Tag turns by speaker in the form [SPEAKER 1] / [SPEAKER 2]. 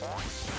[SPEAKER 1] Thanks.